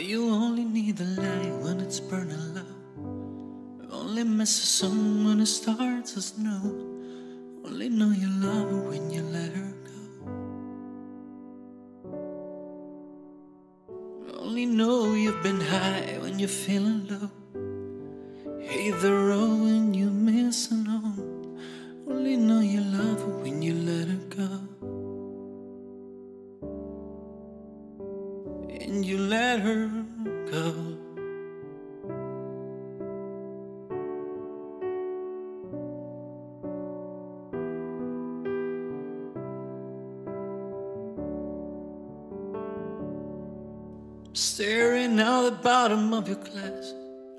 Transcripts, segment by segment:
You only need the light when it's burning low. Only miss the sun when it starts to snow. Only know you love her when you let her go. Only know you've been high when you're feeling low. Hate the road And you let her go. Staring out the bottom of your glass,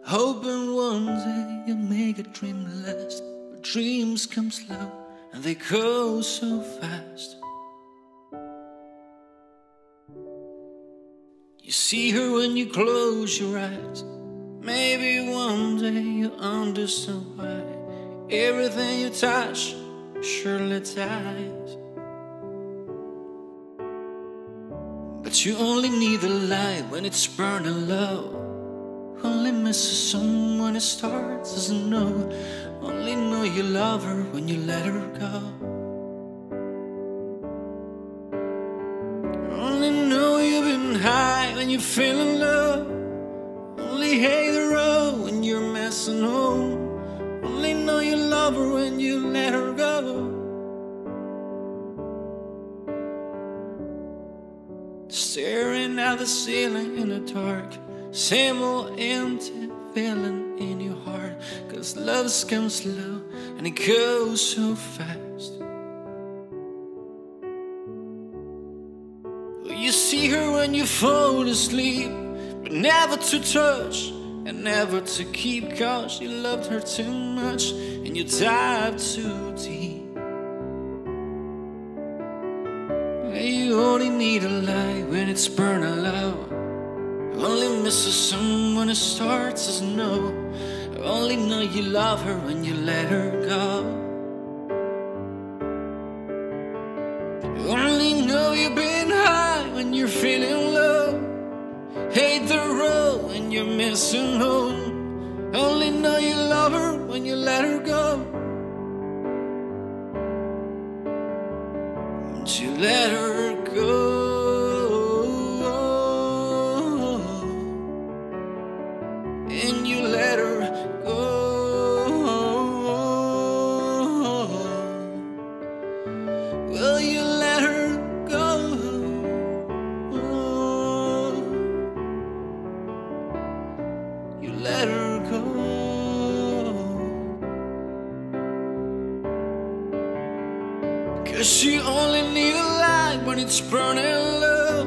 hoping one day you'll make a dream last. But dreams come slow and they go so fast. You see her when you close your eyes. Maybe one day you'll understand why everything you touch surely dies. But you only need the light when it's burning low. Only miss the sun when it starts to snow. Only know you love her when you let her go. When you're feeling low. Only hate the road when you're messing home. Only know you love her when you let her go. Staring at the ceiling in the dark. Same old empty feeling in your heart. Cause love comes slow and it goes so fast. See her when you fall asleep, but never to touch and never to keep. Cause you loved her too much and you dive too deep. You only need a light when it's burning low. Only miss the sun when it starts to snow. Only know you love her when you let her go. Only you're missing home. Only know you love her when you let her go. Won't you let her go? Cause she only need a light when it's burning low.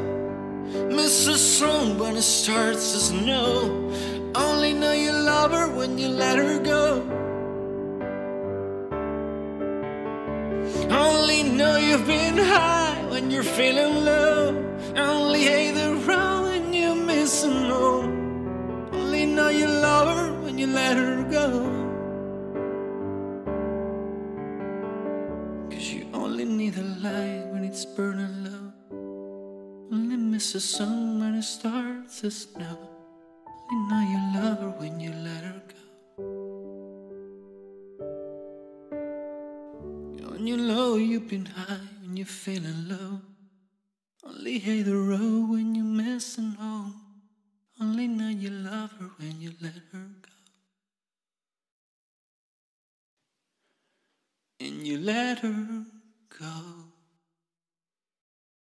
Miss the sun when it starts to snow. Only know you love her when you let her go. Only know you've been high when you're feeling low. Only hate the road when you're missing home. Only know you love her when you let her go. Only need the light when it's burning low. Only miss the sun when it starts to snow. Only know you love her when you let her go. When you know you've been high, when you're feeling low. Only hate the road when you're missing home. Only know you love her when you let her go. And you let her go.